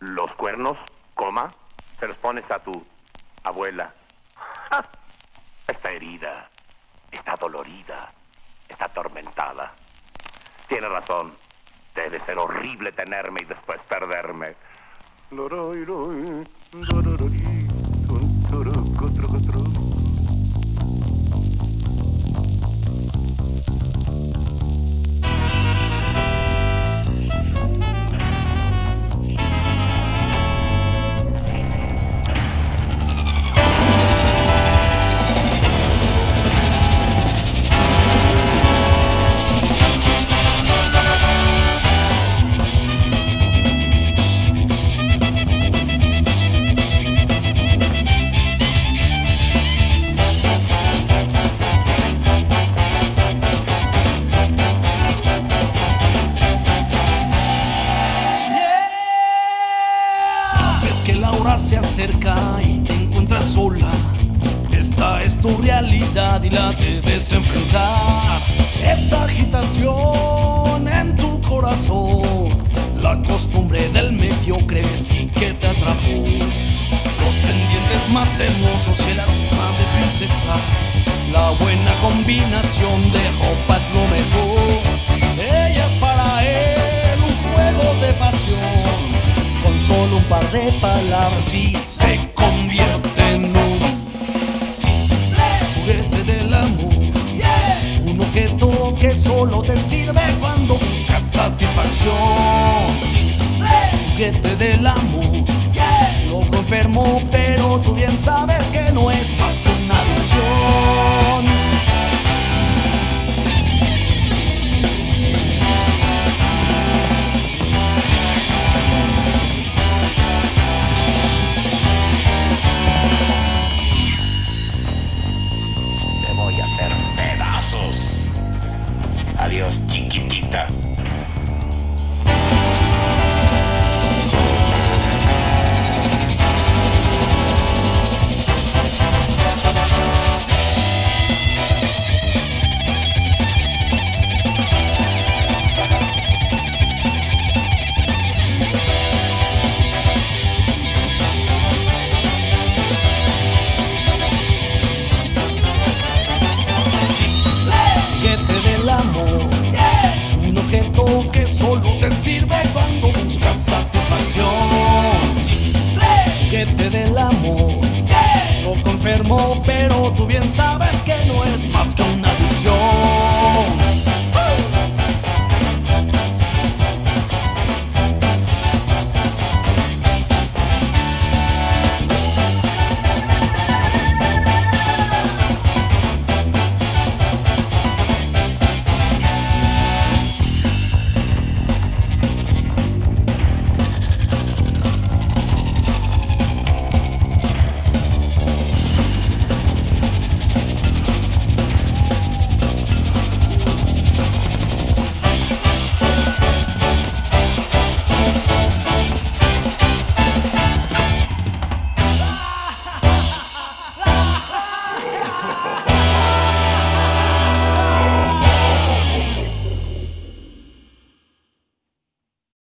Los cuernos, coma, se los pones a tu abuela. ¡Ja! Está herida, está dolorida, está atormentada. Tiene razón. Debe ser horrible tenerme y después perderme. Que la hora se acerca y te encuentras sola. Esta es tu realidad y la debes enfrentar. Esa agitación en tu corazón, la costumbre del mediocre sí que te atrapó. Los pendientes más hermosos y el aroma de princesa. La buena combinación de ropa es lo mejor. Un par de palabras y se convierte en un juguete del amor. Un objeto que solo te sirve cuando buscas satisfacción. Juguete del amor. Loco enfermo, pero tú bien sabes que no es más del amor. ¡Eh! Un poco enfermo, pero tú bien sabes que no es más que una